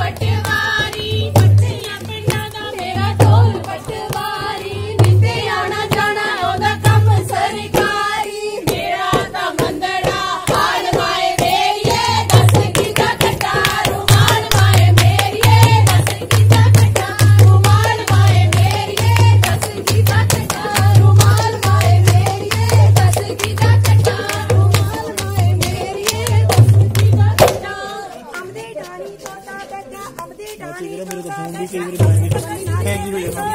பட்டு मेरा मेरे को तो फ़ोन भी कई बार थैंक यू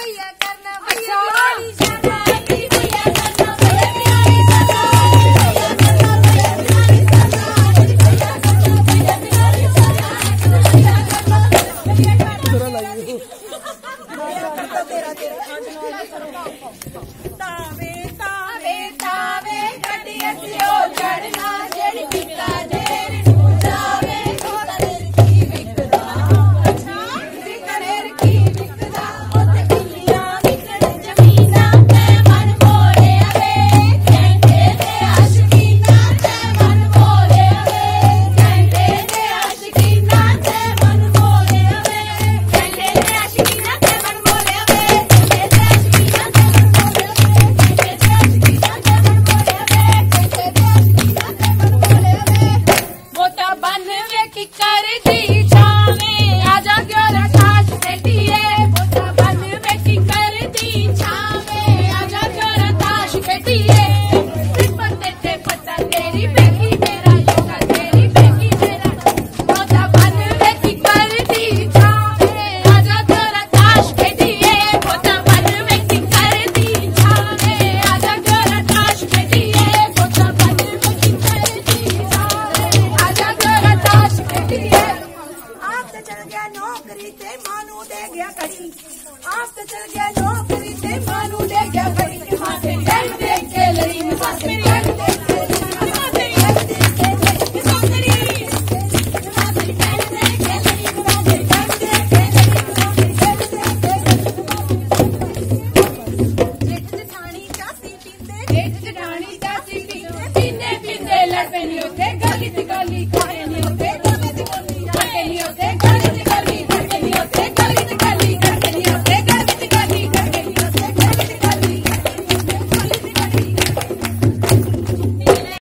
भैया करना भैया Thank you. गया कहीं आप तो चल गया नौकरी से मानू ले गया कहीं देख के लड़ी Galita, Galita.